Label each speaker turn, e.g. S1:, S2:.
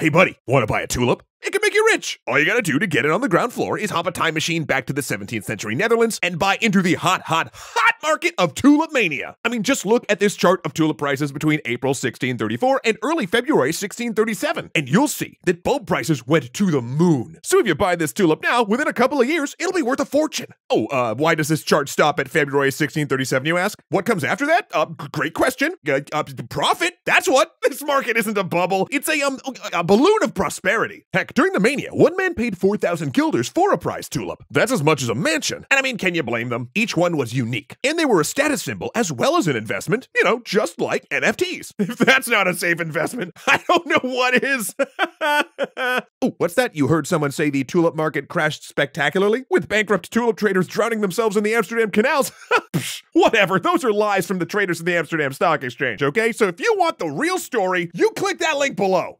S1: Hey, buddy, want to buy a tulip? It can make you rich. All you gotta do to get it on the ground floor is hop a time machine back to the 17th century Netherlands and buy into the hot, hot, hot market of tulip mania. I mean, just look at this chart of tulip prices between April 1634 and early February 1637, and you'll see that bulb prices went to the moon. So if you buy this tulip now, within a couple of years, it'll be worth a fortune. Oh, uh, why does this chart stop at February 1637, you ask? What comes after that? Uh, great question. Uh, uh, profit. That's what. This market isn't a bubble. It's a, um, a balloon of prosperity. Heck, during the mania, one man paid 4,000 guilders for a prize tulip. That's as much as a mansion. And I mean, can you blame them? Each one was unique. And they were a status symbol as well as an investment, you know, just like NFTs. If that's not a safe investment, I don't know what is. oh, what's that? You heard someone say the tulip market crashed spectacularly? With bankrupt tulip traders drowning themselves in the Amsterdam canals? Psh, Whatever, those are lies from the traders in the Amsterdam Stock Exchange, okay? So if you want the real story, you click that link below.